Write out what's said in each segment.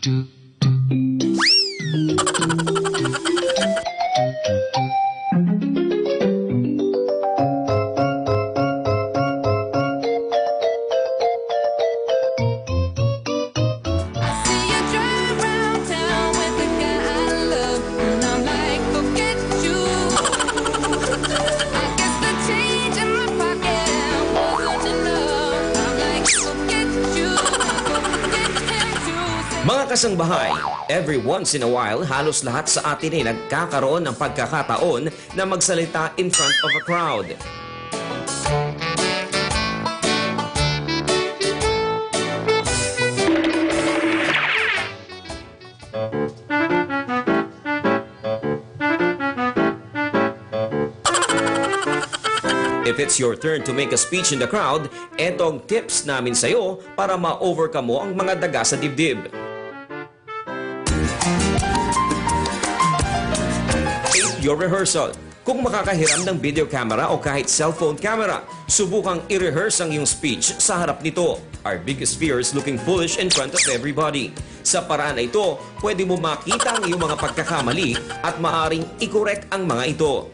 do kasambahay, every once in a while, halos lahat sa atin ay nagkakaroon ng pagkakataon na magsalita in front of a crowd. If it's your turn to make a speech in the crowd, etong tips namin sa'yo para ma-overcome mo ang mga daga sa dibdib. Your rehearsal. Kung makakahiram ng video camera o kahit cellphone camera, subukang i-rehearse ang iyong speech sa harap nito. Our biggest fear is looking foolish in front of everybody. Sa paraan na ito, pwede mo makita ang iyong mga pagkakamali at maaring i-correct ang mga ito.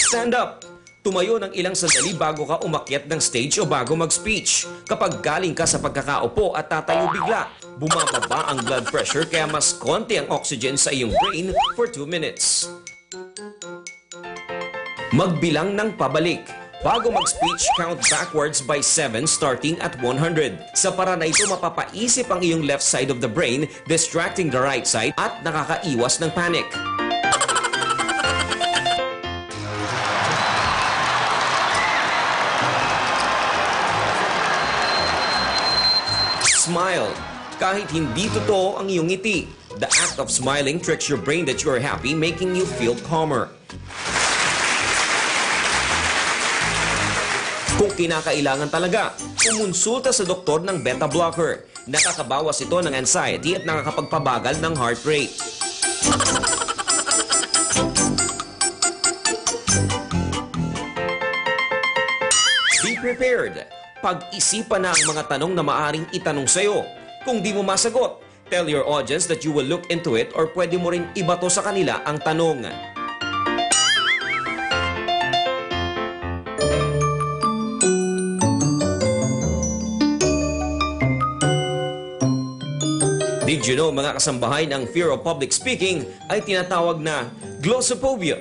Stand up! Tumayo ng ilang sandali bago ka umakyat ng stage o bago mag-speech. Kapag galing ka sa pagkakaupo at tatayo bigla, bumababa ang blood pressure kaya mas konti ang oxygen sa iyong brain for 2 minutes. Magbilang ng pabalik. Bago mag-speech, count backwards by 7 starting at 100. Sa para na ito, mapapaisip ang iyong left side of the brain, distracting the right side at nakakaiwas ng panic. Smile. Kahit hindi totoo ang iyong ngiti. The act of smiling tricks your brain that you are happy, making you feel calmer. Kung kinakailangan talaga, kumonsulta sa doktor ng beta blocker. Nakakabawas ito ng anxiety at nakakapagpabagal ng heart rate. Be prepared. Pag-isipan na ang mga tanong na maaring itanong sa'yo. Kung di mo masagot, tell your audience that you will look into it or pwede mo rin ibato sa kanila ang tanong. Did you know mga kasambahay ng fear of public speaking ay tinatawag na glossophobia?